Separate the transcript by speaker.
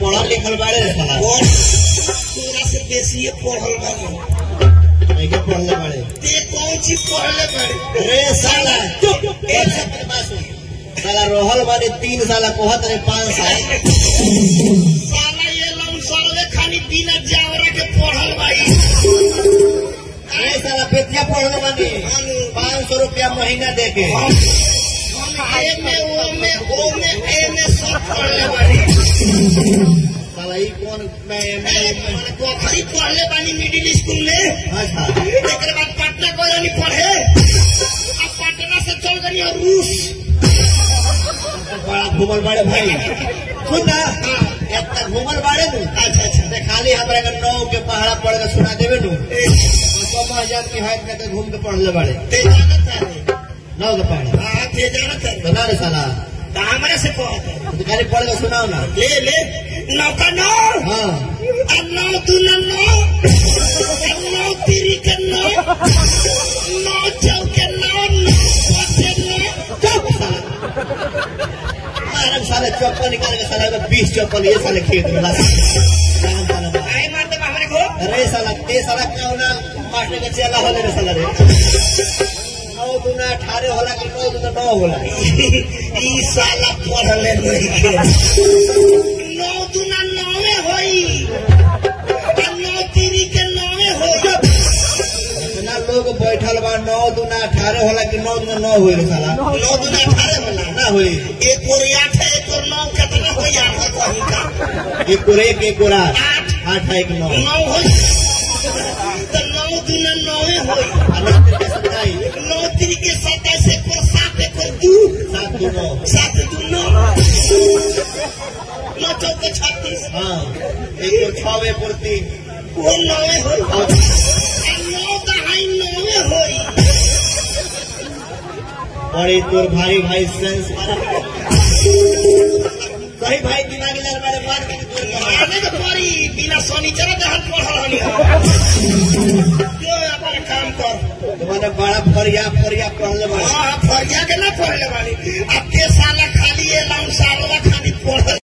Speaker 1: पढ़ल लिखल बाड़े साला।
Speaker 2: तोरा से बेसी पढ़ल
Speaker 1: के बाड़े?
Speaker 2: ते कौन चीज़ पढ़ले बाड़ी?
Speaker 1: रे साला। चुप एक सेकंड बात साला रोहल बारे तीन साला कोहत रे पाँच साल।
Speaker 2: साला ये लम बिना जावरा के पढ़ल बाई।
Speaker 1: रे साला पेटिया पढ़ले बानी। पाँच सौ रुपया महीना दे के
Speaker 2: एमे ओमे ओमे एमे सब पढ़ले बाड़ी
Speaker 1: साला ई कौन मैं मैं
Speaker 2: पढ़ले बानी मिडिल स्कूल में
Speaker 1: अच्छा
Speaker 2: एक बाद पटना को जानी पढ़े अब पटना से चल गई और रूस
Speaker 1: बड़ा घूमल बाड़े भाई सुन इतना घूमल बाड़े नु
Speaker 2: अच्छा अच्छा
Speaker 1: खाली हमरा के नौ के पहाड़ा पढ़ के सुना देवे नु कम हज़ार की हाइट में घूम के पढ़ले बाड़े
Speaker 2: ते जानत है
Speaker 1: नौ के पहाड़ा
Speaker 2: हाँ ते जानत है
Speaker 1: तो रे साला
Speaker 2: तो हमारे से
Speaker 1: तो खाली पढ़ के सुनाओ ना
Speaker 2: ले ले नौका नौ
Speaker 1: हाँ
Speaker 2: अब नौ तू नौ नौ तीरी के नौ नौ चौके नौ नौ नौ
Speaker 1: साला चप्पल निकाल के साला बीस चप्पल ये साले खेत में
Speaker 2: को
Speaker 1: अरे साला ते साला क्या होना मास्टर के चेला होले रे साला रे नौ दुना अठारह होला कि नौ दुना नौ होला?
Speaker 2: साला पढ़ले नहीं के। नौ दुना नौवे होई। नौ तीरी के नौवे होई।
Speaker 1: इतना लोग बैठल बा नौ दुना अठारह होला कि नौ दुना नौ हुई रे साला।
Speaker 2: नौ दुना अठारह होला
Speaker 1: ना हुई।
Speaker 2: एक और आठ है एक और नौ कितना हो है कहीं का।
Speaker 1: एक और एक एक और आठ।
Speaker 2: आठ।
Speaker 1: है एक नौ।
Speaker 2: नौ होई। तो नौ दुना नौवे होई। सात दो
Speaker 1: नौ
Speaker 2: सात दू नौ नौ चौके छत्तीस
Speaker 1: हाँ एक और छः एक और तीन
Speaker 2: वो नौवे होई
Speaker 1: और
Speaker 2: आ नौ दहाई नौवे होई
Speaker 1: बड़ी तोर भाई भाई सेंस सही भाई दिमाग लग मेरे मार के तोर भाई
Speaker 2: आने के परी बिना शनिचर दहन पढ़ल हनी जो अपन काम कर
Speaker 1: तुम्हारे बड़ा फरिया फरिया पहले बा
Speaker 2: हाँ फरिया के ना पहले वाली। अब के साला खाली ये खाली पढ़ल